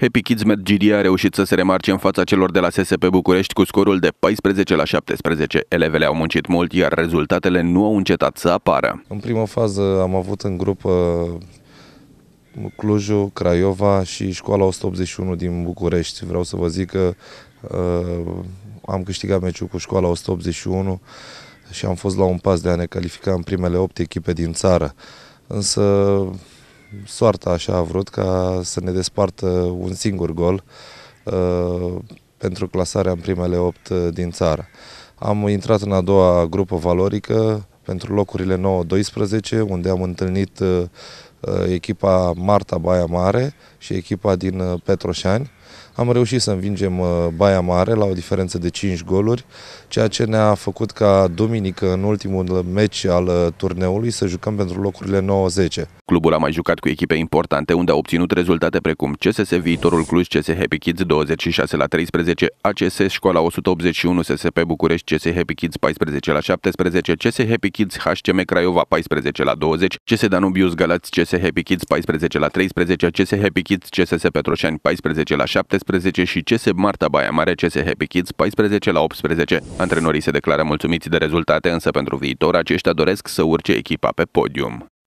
Happy Kids Medgidia a reușit să se remarce în fața celor de la SSP București cu scorul de 14 la 17. Elevele au muncit mult, iar rezultatele nu au încetat să apară. În prima fază am avut în grupă Clujul, Craiova și școala 181 din București. Vreau să vă zic că uh, am câștigat meciul cu școala 181 și am fost la un pas de a ne califica în primele 8 echipe din țară. Însă soarta așa a vrut ca să ne despartă un singur gol uh, pentru clasarea în primele 8 uh, din țară. Am intrat în a doua grupă valorică pentru locurile 9-12, unde am întâlnit uh, echipa Marta Baia Mare și echipa din Petroșani. Am reușit să învingem Baia Mare la o diferență de 5 goluri, ceea ce ne-a făcut ca duminică, în ultimul meci al turneului, să jucăm pentru locurile 9-10. Clubul a mai jucat cu echipe importante unde a obținut rezultate precum CSS Viitorul Cluj, CS Happy Kids 26 la 13, ACS Școala 181, SSP București, CS Happy Kids 14 la 17, CS Happy Kids HCM Craiova 14 la 20, CS Danubius Galați, CS Happy Kids 14 la 13, CS Happy Kids CSS Petroșani 14 la 17 și CS Marta Baia Mare, CS Happy Kids 14 la 18. Antrenorii se declară mulțumiți de rezultate, însă pentru viitor aceștia doresc să urce echipa pe podium.